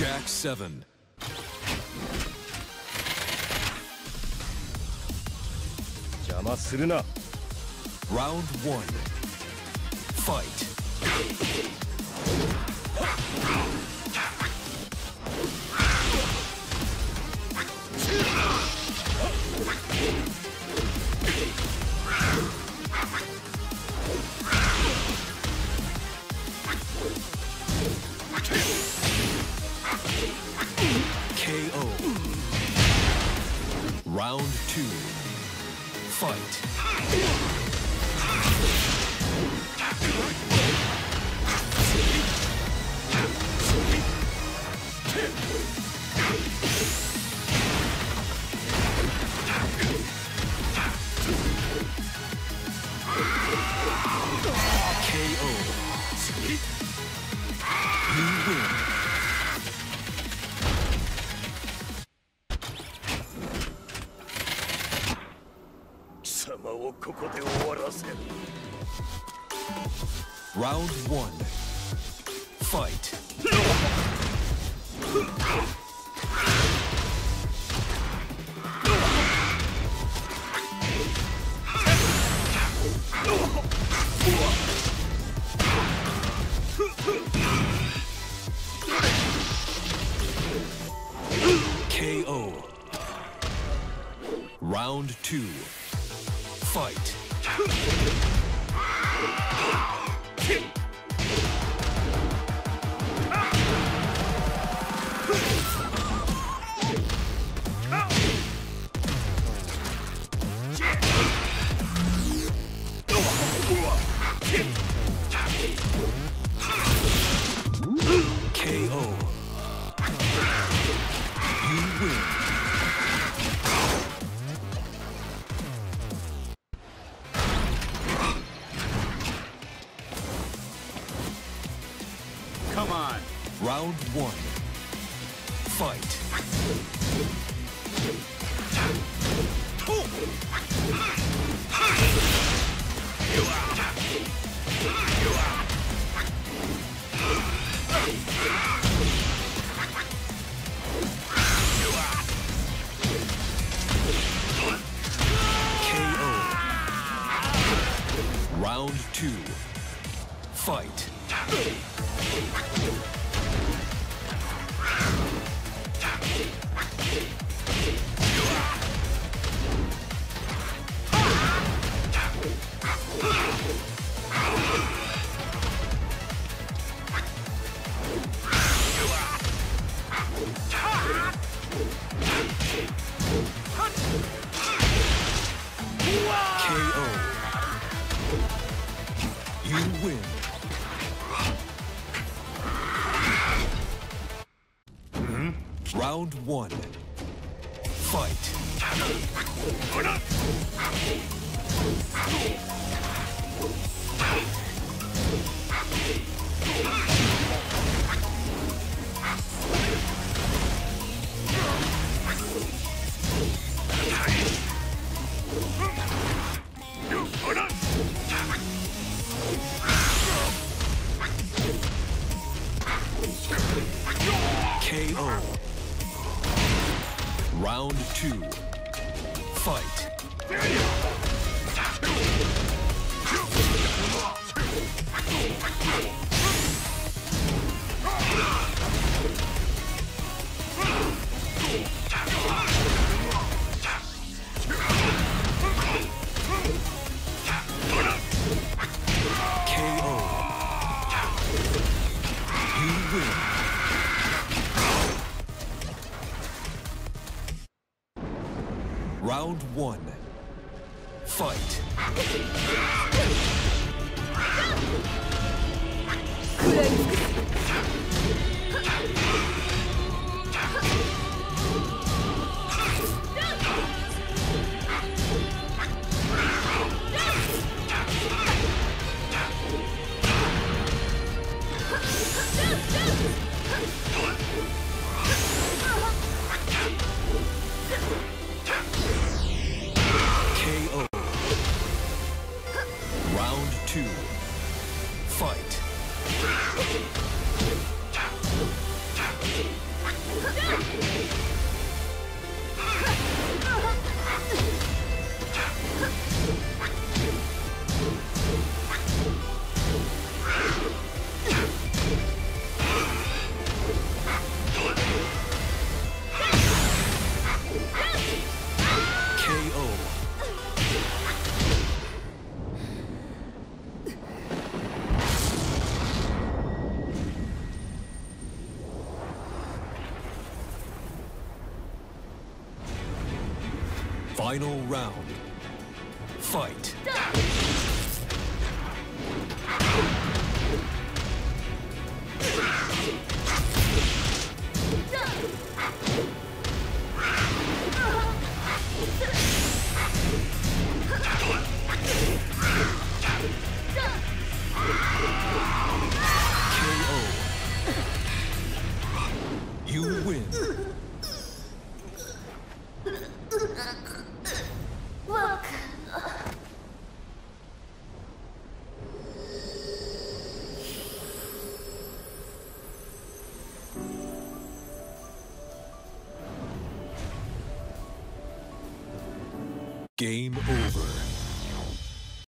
Jack 7. Jamasuna. Round 1. Fight. Fight. KO. をここで終わらせる Round 1. Fight. KO. Round 2. Fight. Come on Round 1. Fight. Round 2. Fight. Ugh! Round one. Fight. Round two. Fight. KO. You win. Round one. Fight. 食 Final round. Fight. You win. Game over.